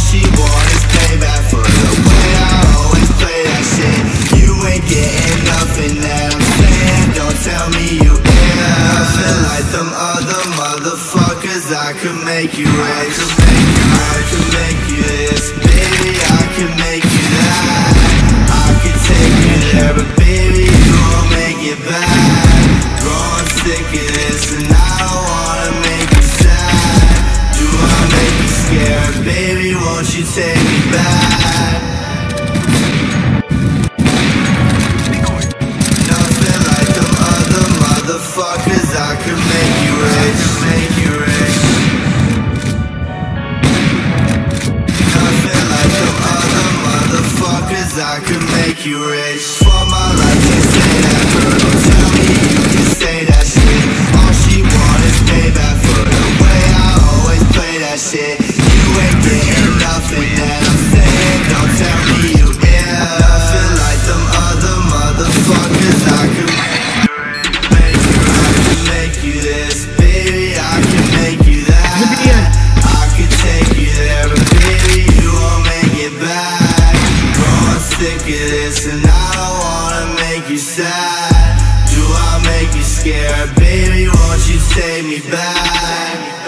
she want is for the way I always play that shit. You ain't getting nothing that I'm saying. Don't tell me you like them other motherfuckers I make you make you this, baby I make you that. I can take you there, but baby take me back? Nothing like them other motherfuckers. I could make you rich, make you rich. Nothing like them other motherfuckers. I could make you rich. For my life, you say that girl. Don't tell me you can say that shit. All she want is payback for the way I always play that shit. This, and I don't wanna make you sad. Do I make you scared, baby? Won't you take me back?